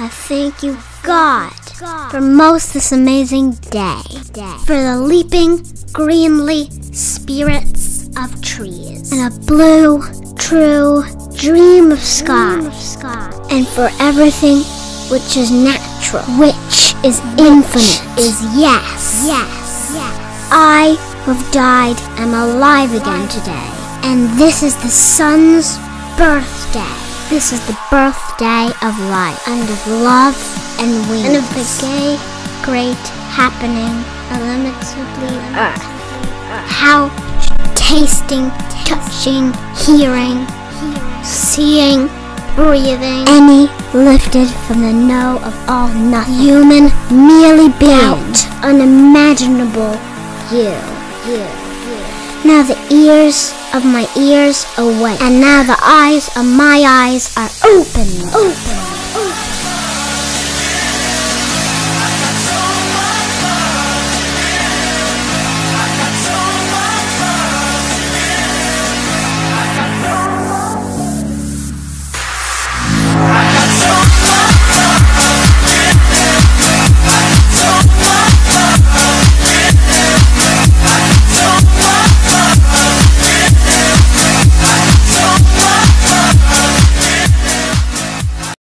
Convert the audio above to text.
I thank you, God, for most this amazing day. For the leaping, greenly spirits of trees. And a blue, true dream of sky. And for everything which is natural, which is infinite, is yes. Yes. Yes. I who have died am alive again today. And this is the sun's birthday. This is the birthday of life and of love and wings. And of the gay, great happening, illimitably earth. Uh, uh. How tasting, touching, hearing, seeing, breathing, any lifted from the no of all nothing. Human merely being unimaginable you. You. Now the ears of my ears awake, and now the eyes of my eyes are open. Open.